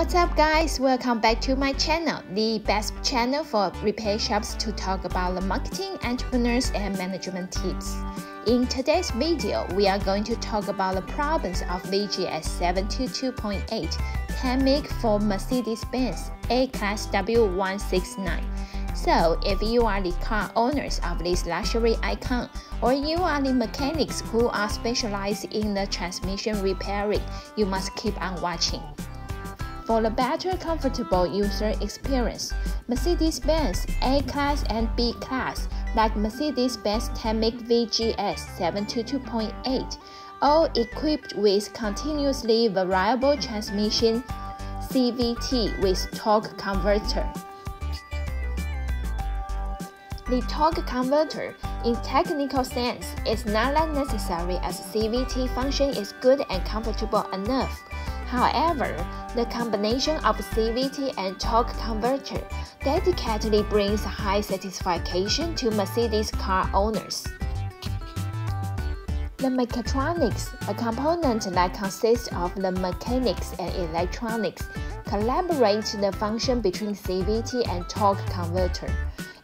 What's up guys? Welcome back to my channel, the best channel for repair shops to talk about the marketing, entrepreneurs and management tips. In today's video, we are going to talk about the problems of VGS 722.8 TEMIC for Mercedes-Benz A-Class W169. So, if you are the car owners of this luxury icon, or you are the mechanics who are specialized in the transmission repairing, you must keep on watching. For a better comfortable user experience, Mercedes-Benz A-Class and B-Class like Mercedes-Benz TEMIC VGS 722.8 all equipped with continuously variable transmission CVT with torque converter. The torque converter, in technical sense, is not that necessary as CVT function is good and comfortable enough. However, the combination of CVT and torque converter dedicatedly brings high satisfaction to Mercedes car owners. The mechatronics, a component that consists of the mechanics and electronics, collaborate the function between CVT and torque converter,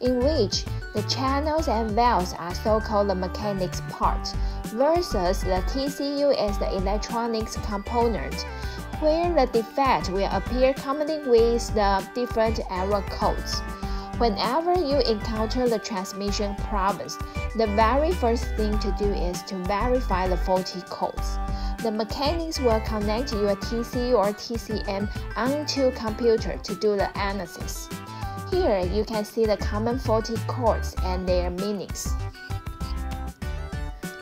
in which the channels and valves are so-called the mechanics part, versus the TCU as the electronics component, where the defect will appear commonly with the different error codes. Whenever you encounter the transmission problems, the very first thing to do is to verify the faulty codes. The mechanics will connect your TCU or TCM onto computer to do the analysis. Here you can see the common faulty codes and their meanings.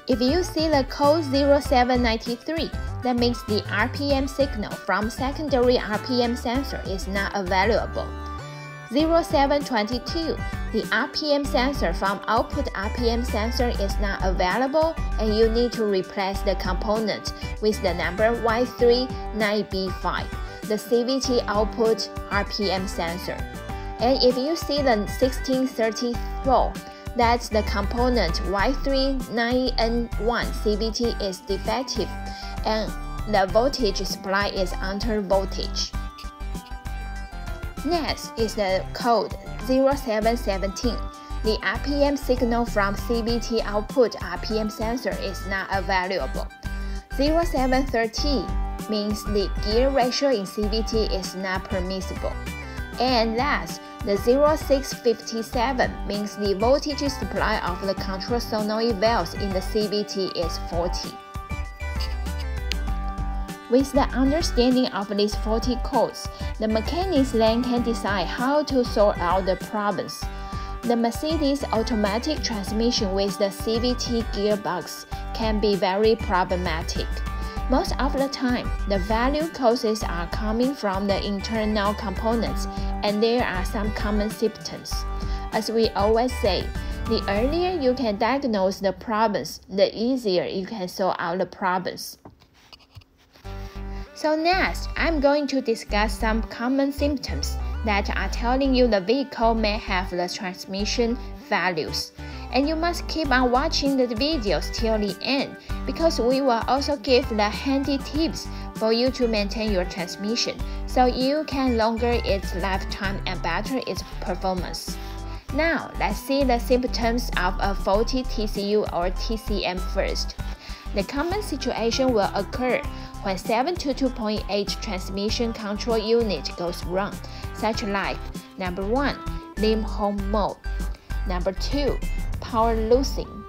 If you see the code 0793, that means the RPM signal from secondary RPM sensor is not available. 0722, the RPM sensor from output RPM sensor is not available and you need to replace the component with the number Y39B5, the CVT output RPM sensor. And if you see the 1634, that's the component Y39N1 CVT is defective and the voltage supply is under voltage. Next is the code 0717. The RPM signal from CVT output RPM sensor is not available. 0730 means the gear ratio in CVT is not permissible. And last, the 0657 means the voltage supply of the control solenoid valves in the CVT is faulty. With the understanding of these faulty codes, the mechanics then can decide how to sort out the problems. The Mercedes automatic transmission with the CVT gearbox can be very problematic. Most of the time, the value causes are coming from the internal components and there are some common symptoms. As we always say, the earlier you can diagnose the problems, the easier you can solve out the problems. So next, I'm going to discuss some common symptoms that are telling you the vehicle may have the transmission values. And you must keep on watching the videos till the end because we will also give the handy tips for you to maintain your transmission so you can longer its lifetime and better its performance. Now, let's see the symptoms of a faulty TCU or TCM first. The common situation will occur when 722.8 transmission control unit goes wrong, such like number 1, limp home mode, number 2, power losing,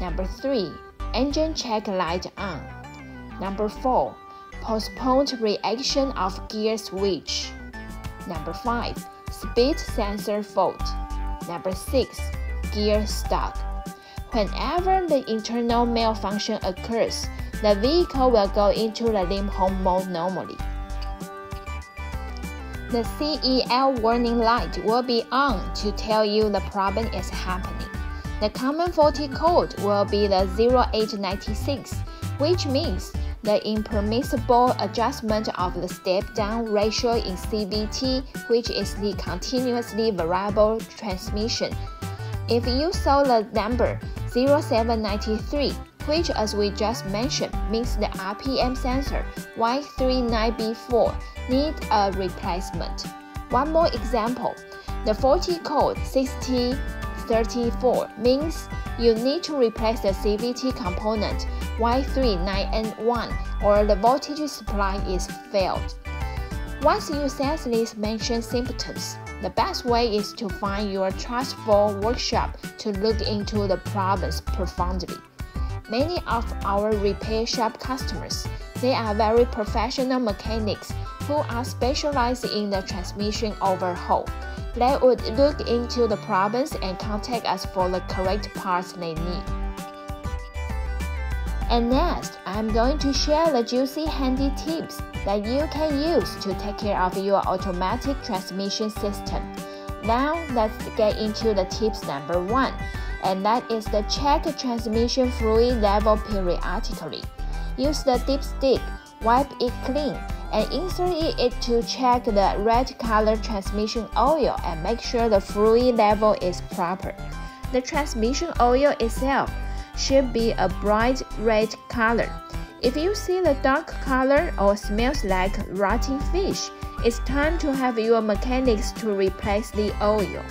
number 3, engine check light on, number 4, postponed reaction of gear switch, number 5, speed sensor fault, number 6, gear stuck. Whenever the internal malfunction occurs, the vehicle will go into the limp home mode normally. The CEL warning light will be on to tell you the problem is happening. The common faulty code will be the 0896, which means the impermissible adjustment of the step-down ratio in CVT, which is the continuously variable transmission. If you saw the number 0793, which as we just mentioned means the RPM sensor Y39B4 need a replacement. One more example, the faulty code 6034 means you need to replace the CVT component Y39N1 or the voltage supply is failed. Once you sense these mentioned symptoms, the best way is to find your trustful workshop to look into the problems profoundly. Many of our repair shop customers, they are very professional mechanics who are specialized in the transmission overhaul. They would look into the problems and contact us for the correct parts they need. And next, I'm going to share the juicy handy tips that you can use to take care of your automatic transmission system. Now, let's get into the tips number one, and that is the check transmission fluid level periodically. Use the dipstick, wipe it clean, and insert it to check the red color transmission oil and make sure the fluid level is proper. The transmission oil itself should be a bright red color. If you see the dark color or smells like rotting fish, it's time to have your mechanics to replace the oil.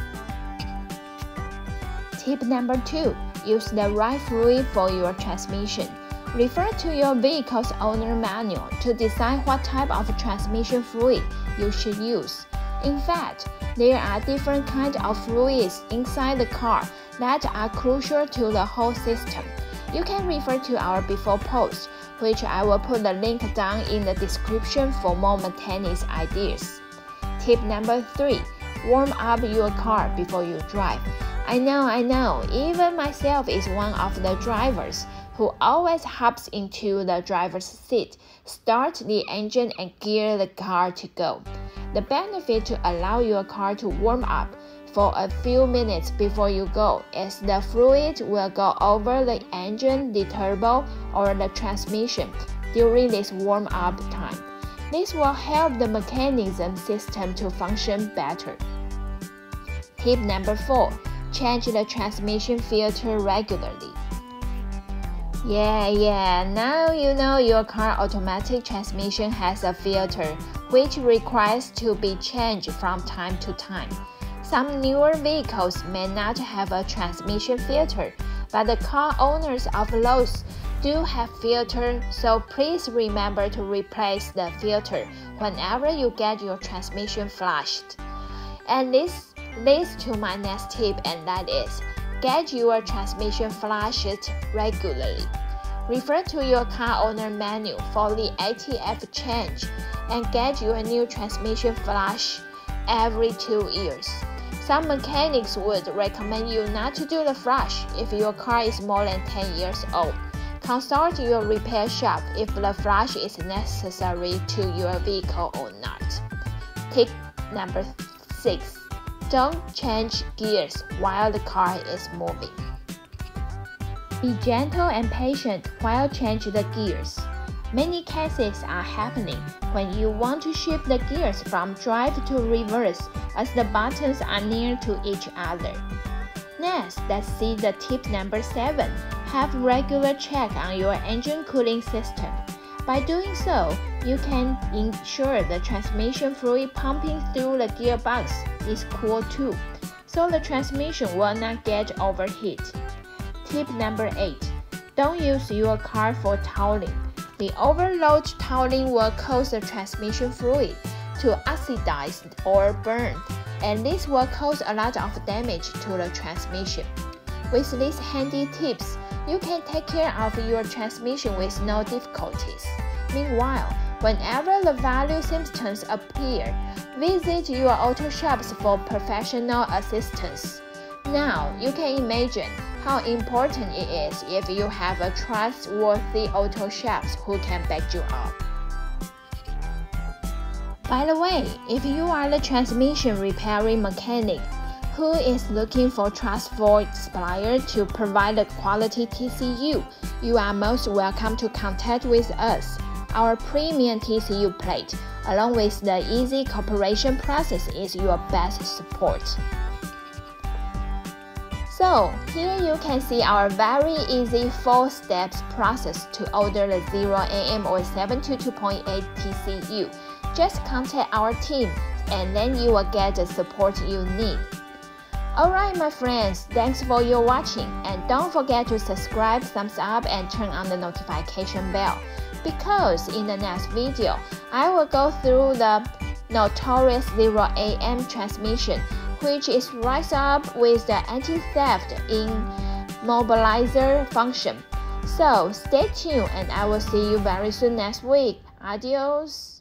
Tip number 2. Use the right fluid for your transmission. Refer to your vehicle's owner manual to decide what type of transmission fluid you should use. In fact, there are different kinds of fluids inside the car that are crucial to the whole system. You can refer to our before post, which I will put the link down in the description for more maintenance ideas. Tip number 3. Warm up your car before you drive. I know, I know, even myself is one of the drivers who always hops into the driver's seat, start the engine and gear the car to go. The benefit to allow your car to warm up for a few minutes before you go as the fluid will go over the engine, the turbo, or the transmission during this warm up time. This will help the mechanism system to function better. Tip number 4 Change the transmission filter regularly. Yeah, yeah, now you know your car automatic transmission has a filter which requires to be changed from time to time. Some newer vehicles may not have a transmission filter, but the car owners of those do have filter, so please remember to replace the filter whenever you get your transmission flushed. And this leads to my next tip and that is Get your transmission flushed regularly. Refer to your car owner manual for the ATF change and get your new transmission flush every two years. Some mechanics would recommend you not to do the flush if your car is more than 10 years old. Consult your repair shop if the flush is necessary to your vehicle or not. Tip number 6 don't change gears while the car is moving. Be gentle and patient while changing the gears. Many cases are happening when you want to shift the gears from drive to reverse as the buttons are near to each other. Next, let's see the tip number 7. Have regular check on your engine cooling system. By doing so, you can ensure the transmission fluid pumping through the gearbox is cool too, so the transmission will not get overheat. Tip number 8. Don't use your car for towing. The overload towing will cause the transmission fluid to oxidize or burn, and this will cause a lot of damage to the transmission. With these handy tips, you can take care of your transmission with no difficulties. Meanwhile, whenever the value symptoms appear, visit your auto shops for professional assistance. Now, you can imagine how important it is if you have a trustworthy auto shops who can back you up. By the way, if you are the transmission repairing mechanic who is looking for trustful supplier to provide a quality TCU, you are most welcome to contact with us. Our premium TCU plate, along with the easy cooperation process, is your best support. So here you can see our very easy 4 steps process to order the 0AM or 722.8 TCU. Just contact our team and then you will get the support you need. Alright my friends, thanks for your watching and don't forget to subscribe, thumbs up and turn on the notification bell because in the next video I will go through the notorious 0AM transmission which is rise up with the anti-theft in mobilizer function. So stay tuned and I will see you very soon next week. Adios.